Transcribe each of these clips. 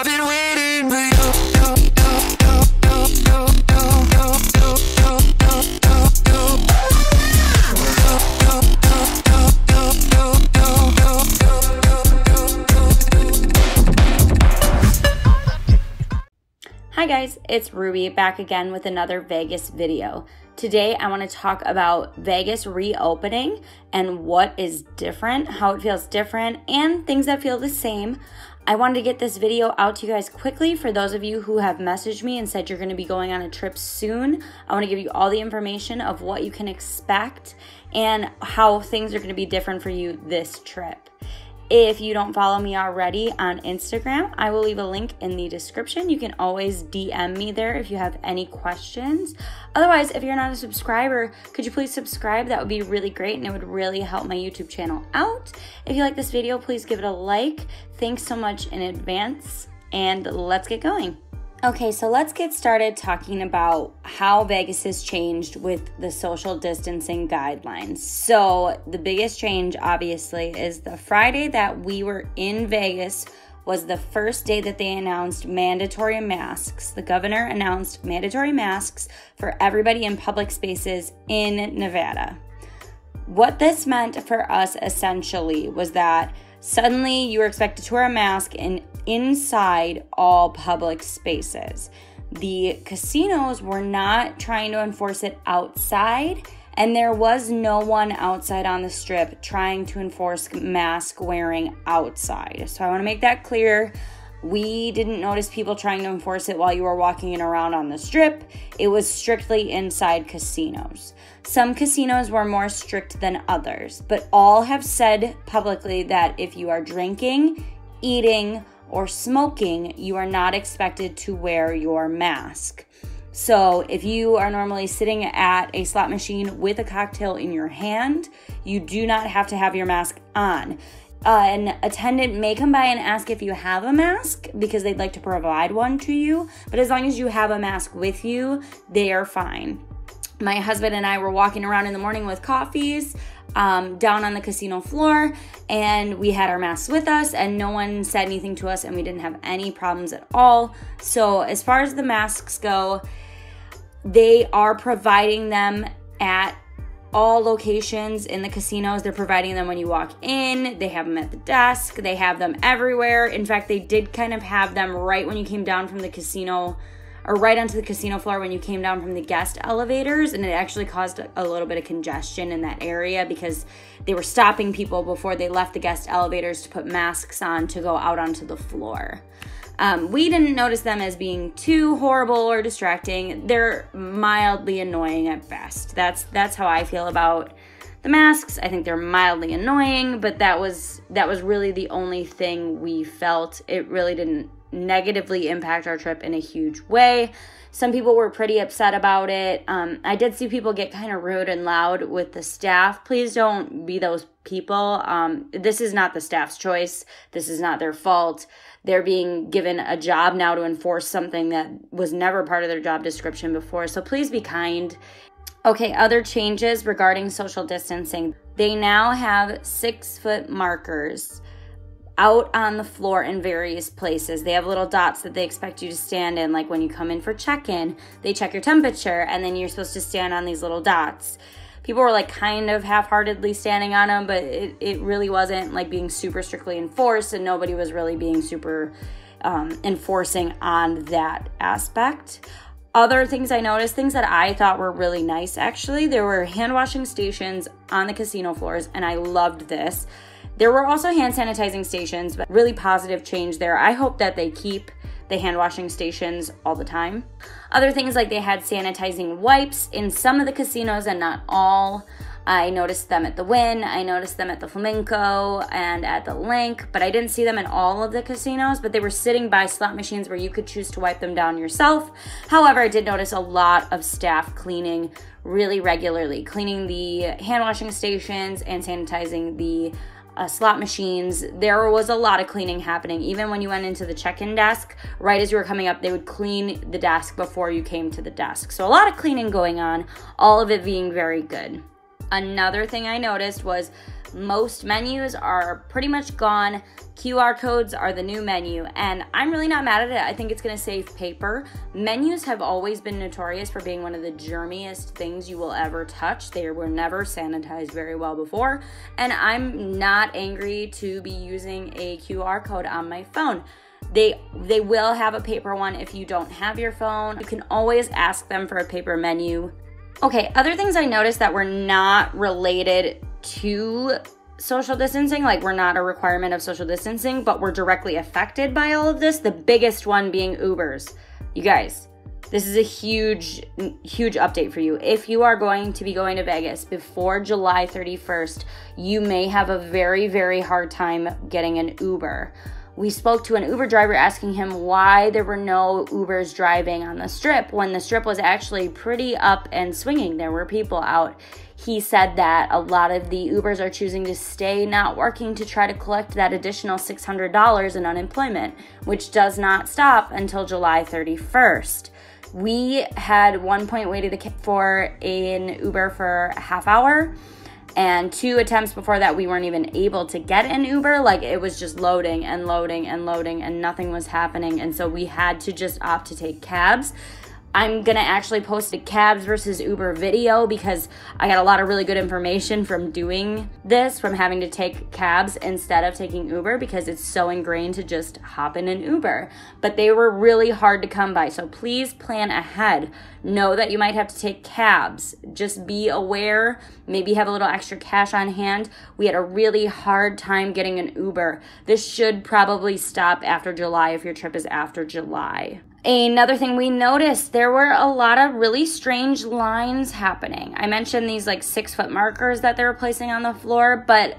I've been waiting for you. Hi guys, it's Ruby back again with another Vegas video. Today I want to talk about Vegas reopening and what is different, how it feels different, and things that feel the same. I wanted to get this video out to you guys quickly for those of you who have messaged me and said you're going to be going on a trip soon. I want to give you all the information of what you can expect and how things are going to be different for you this trip. If you don't follow me already on Instagram, I will leave a link in the description. You can always DM me there if you have any questions. Otherwise, if you're not a subscriber, could you please subscribe? That would be really great and it would really help my YouTube channel out. If you like this video, please give it a like. Thanks so much in advance, and let's get going. Okay, so let's get started talking about how Vegas has changed with the social distancing guidelines. So, the biggest change, obviously, is the Friday that we were in Vegas was the first day that they announced mandatory masks. The governor announced mandatory masks for everybody in public spaces in Nevada. What this meant for us essentially was that suddenly you were expected to wear a mask in inside all public spaces. The casinos were not trying to enforce it outside, and there was no one outside on the strip trying to enforce mask wearing outside. So I want to make that clear. We didn't notice people trying to enforce it while you were walking around on the strip. It was strictly inside casinos. Some casinos were more strict than others, but all have said publicly that if you are drinking, eating, or smoking, you are not expected to wear your mask. So, if you are normally sitting at a slot machine with a cocktail in your hand, you do not have to have your mask on. Uh, an attendant may come by and ask if you have a mask because they'd like to provide one to you, but as long as you have a mask with you, they are fine. My husband and I were walking around in the morning with coffees um, down on the casino floor, and we had our masks with us, and no one said anything to us, and we didn't have any problems at all. So, as far as the masks go, they are providing them at all locations in the casinos. They're providing them when you walk in, they have them at the desk, they have them everywhere. In fact, they did kind of have them right when you came down from the casino or right onto the casino floor when you came down from the guest elevators and it actually caused a little bit of congestion in that area because they were stopping people before they left the guest elevators to put masks on to go out onto the floor um, we didn't notice them as being too horrible or distracting. They're mildly annoying at best. That's that's how i feel about the masks. I think they're mildly annoying but that was that was really the only thing we felt. It really didn't negatively impact our trip in a huge way. Some people were pretty upset about it. Um, I did see people get kind of rude and loud with the staff. Please don't be those people. Um, this is not the staff's choice, this is not their fault. They're being given a job now to enforce something that was never part of their job description before. So please be kind. Okay, other changes regarding social distancing. They now have six foot markers out on the floor in various places. They have little dots that they expect you to stand in, like when you come in for check in, they check your temperature, and then you're supposed to stand on these little dots. People were like kind of half heartedly standing on them, but it, it really wasn't like being super strictly enforced, and nobody was really being super um, enforcing on that aspect. Other things I noticed, things that I thought were really nice actually, there were hand washing stations on the casino floors, and I loved this. There were also hand sanitizing stations, but really positive change there. I hope that they keep the hand washing stations all the time. Other things like they had sanitizing wipes in some of the casinos and not all. I noticed them at the Wynn, I noticed them at the Flamingo and at the LINQ, but I didn't see them in all of the casinos, but they were sitting by slot machines where you could choose to wipe them down yourself. However, I did notice a lot of staff cleaning really regularly, cleaning the hand washing stations and sanitizing the uh, slot machines. There was a lot of cleaning happening. Even when you went into the check in desk, right as you were coming up, they would clean the desk before you came to the desk. So, a lot of cleaning going on, all of it being very good. Another thing I noticed was Most menus are pretty much gone. QR codes are the new menu, and I'm really not mad at it. I think it's gonna save paper. Menus have always been notorious for being one of the germiest things you will ever touch. They were never sanitized very well before, and I'm not angry to be using a QR code on my phone. They they will have a paper one if you don't have your phone. You can always ask them for a paper menu. Okay, other things I noticed that were not related to social distancing, like we're not a requirement of social distancing, but we're directly affected by all of this. The biggest one being Ubers. You guys, this is a huge, huge update for you. If you are going to be going to Vegas before July 31st, you may have a very, very hard time getting an Uber we spoke to an Uber driver asking him why there were no Ubers driving on the strip when the strip was actually pretty up and swinging. There were people out. He said that a lot of the Ubers are choosing to stay not working to try to collect that additional $600 in unemployment, which does not stop until July 31st. We had one point waited for an Uber for a half hour and two attempts before that we weren't even able to get an uber. Like it was just loading and loading and loading and nothing was happening. And so we had to just opt to take cabs I'm gonna actually post a cabs versus Uber video because I got a lot of really good information from doing this, from having to take cabs instead of taking Uber because it's so ingrained to just hop in an Uber. But they were really hard to come by, so please plan ahead. Know that you might have to take cabs. Just be aware, maybe have a little extra cash on hand. We had a really hard time getting an Uber. This should probably stop after July if your trip is after July. Another thing we noticed, there were a lot of really strange lines happening. I mentioned these like six foot markers that they were placing on the floor, but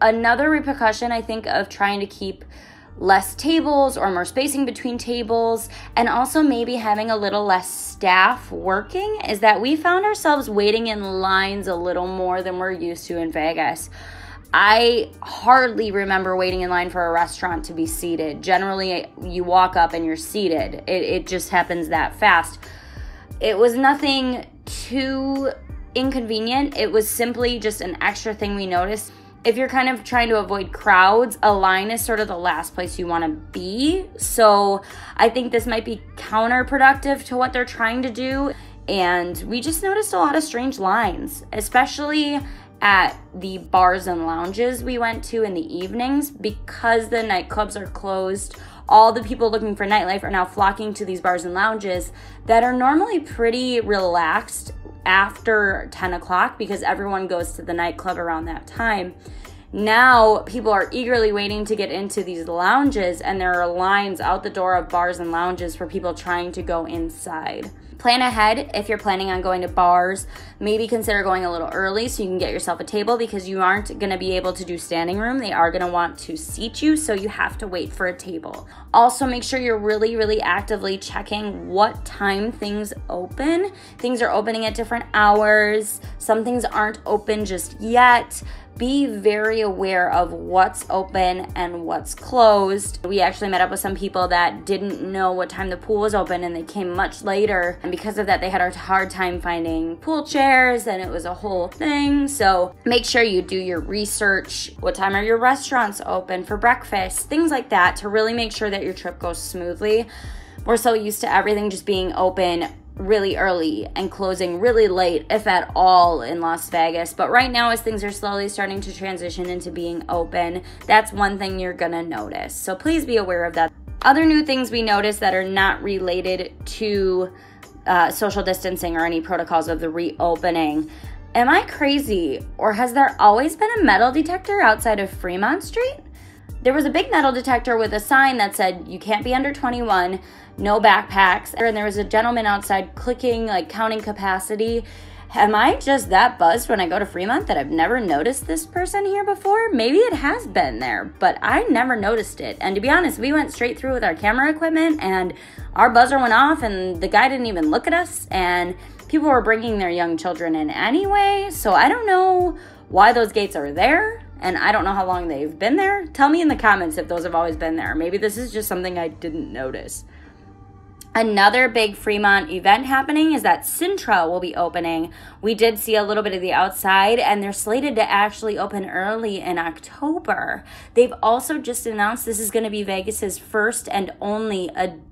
another repercussion, I think, of trying to keep less tables or more spacing between tables, and also maybe having a little less staff working, is that we found ourselves waiting in lines a little more than we're used to in Vegas. I hardly remember waiting in line for a restaurant to be seated. Generally, you walk up and you're seated. It, it just happens that fast. It was nothing too inconvenient. It was simply just an extra thing we noticed. If you're kind of trying to avoid crowds, a line is sort of the last place you want to be. So I think this might be counterproductive to what they're trying to do. And we just noticed a lot of strange lines, especially at the bars and lounges we went to in the evenings because the nightclubs are closed. All the people looking for nightlife are now flocking to these bars and lounges that are normally pretty relaxed after 10 o'clock because everyone goes to the nightclub around that time. Now people are eagerly waiting to get into these lounges, and there are lines out the door of bars and lounges for people trying to go inside. Plan ahead if you're planning on going to bars. Maybe consider going a little early so you can get yourself a table because you aren't going to be able to do standing room. They are going to want to seat you, so you have to wait for a table. Also, make sure you're really, really actively checking what time things open. Things are opening at different hours, some things aren't open just yet be very aware of what's open and what's closed. We actually met up with some people that didn't know what time the pool was open and they came much later. And because of that, they had a hard time finding pool chairs and it was a whole thing. So make sure you do your research. What time are your restaurants open for breakfast? Things like that to really make sure that your trip goes smoothly. We're so used to everything just being open really early and closing really late, if at all, in Las Vegas. But right now, as things are slowly starting to transition into being open, that's one thing you're gonna notice. So please be aware of that. Other new things we notice that are not related to uh, social distancing or any protocols of the reopening. Am I crazy, or has there always been a metal detector outside of Fremont Street? There was a big metal detector with a sign that said, You can't be under 21 no backpacks. And there was a gentleman outside clicking, like counting capacity. Am I just that buzzed when I go to Fremont that I've never noticed this person here before? Maybe it has been there, but I never noticed it. And to be honest, we went straight through with our camera equipment and our buzzer went off and the guy didn't even look at us and people were bringing their young children in anyway. So I don't know why those gates are there and I don't know how long they've been there. Tell me in the comments if those have always been there. Maybe this is just something I didn't notice. Another big Fremont event happening is that Circa will be opening. We did see a little bit of the outside, and they're slated to actually open early in October. They've also just announced this is going to be Vegas's first and only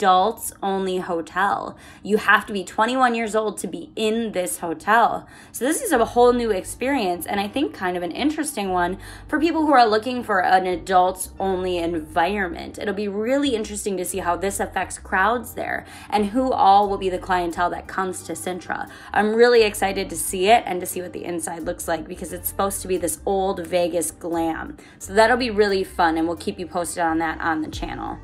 adults only hotel. You have to be 21 years old to be in this hotel. So, this is a whole new experience, and I think kind of an interesting one for people who are looking for an adults only environment. It'll be really interesting to see how this affects crowds there and who all will be the clientele that comes to Circa. I'm really excited to see it and to see what the inside looks like because it's supposed to be this old Vegas glam. So that'll be really fun and we'll keep you posted on that on the channel.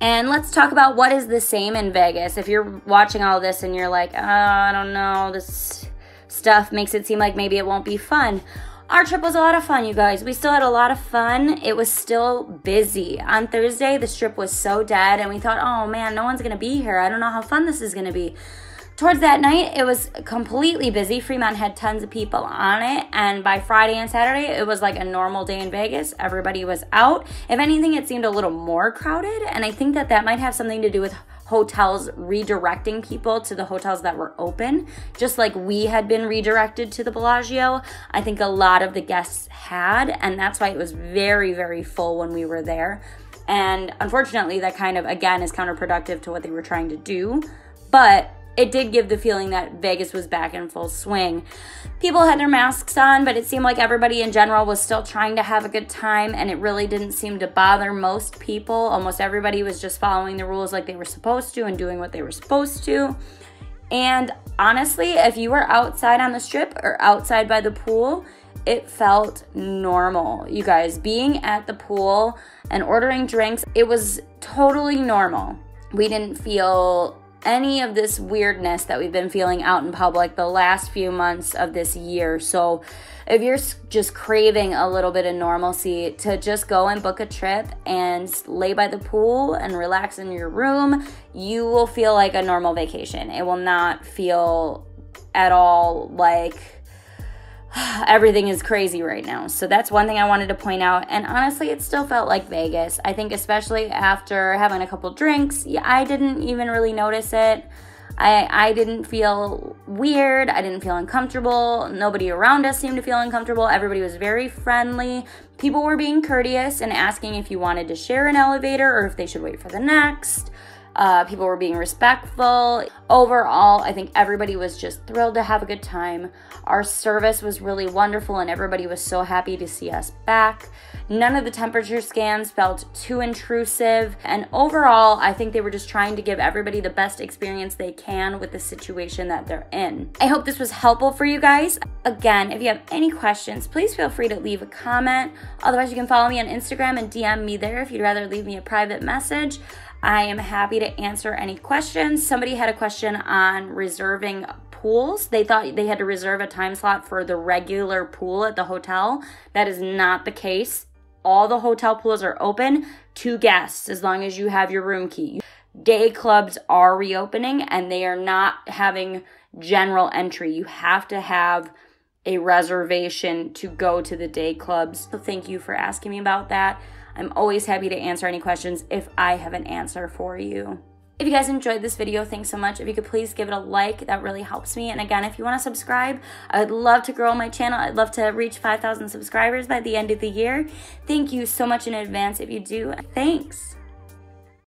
And let's talk about what is the same in Vegas. If you're watching all this and you're like, oh, I don't know, this stuff makes it seem like maybe it won't be fun. Our trip was a lot of fun, you guys. We still had a lot of fun. It was still busy. On Thursday, the strip was so dead, and we thought, oh man, no one's gonna be here. I don't know how fun this is gonna be. Towards that night, it was completely busy. Fremont had tons of people on it, and by Friday and Saturday, it was like a normal day in Vegas. Everybody was out. If anything, it seemed a little more crowded, and I think that that might have something to do with hotels redirecting people to the hotels that were open, just like we had been redirected to the Bellagio. I think a lot of the guests had, and that's why it was very, very full when we were there. And unfortunately, that kind of, again, is counterproductive to what they were trying to do. But it did give the feeling that Vegas was back in full swing. People had their masks on, but it seemed like everybody in general was still trying to have a good time, and it really didn't seem to bother most people. Almost everybody was just following the rules like they were supposed to and doing what they were supposed to. And honestly, if you were outside on the strip or outside by the pool, it felt normal. You guys, being at the pool and ordering drinks, it was totally normal. We didn't feel any of this weirdness that we've been feeling out in public the last few months of this year. So, if you're just craving a little bit of normalcy, to just go and book a trip and lay by the pool and relax in your room, you will feel like a normal vacation. It will not feel at all like everything is crazy right now. So that's one thing I wanted to point out. And honestly, it still felt like Vegas. I think, especially after having a couple drinks, I didn't even really notice it. I, I didn't feel weird. I didn't feel uncomfortable. Nobody around us seemed to feel uncomfortable. Everybody was very friendly. People were being courteous and asking if you wanted to share an elevator or if they should wait for the next. Uh, people were being respectful. Overall, I think everybody was just thrilled to have a good time. Our service was really wonderful, and everybody was so happy to see us back. None of the temperature scans felt too intrusive. And overall, I think they were just trying to give everybody the best experience they can with the situation that they're in. I hope this was helpful for you guys. Again, if you have any questions, please feel free to leave a comment. Otherwise, you can follow me on Instagram and DM me there if you'd rather leave me a private message. I am happy to answer any questions. Somebody had a question on reserving pools. They thought they had to reserve a time slot for the regular pool at the hotel. That is not the case. All the hotel pools are open to guests as long as you have your room key. Day clubs are reopening and they are not having general entry. You have to have a reservation to go to the day clubs. So thank you for asking me about that. I'm always happy to answer any questions if I have an answer for you. If you guys enjoyed this video, thanks so much. If you could please give it a like, that really helps me. And again, if you want to subscribe, I would love to grow my channel. I'd love to reach 5,000 subscribers by the end of the year. Thank you so much in advance if you do. Thanks.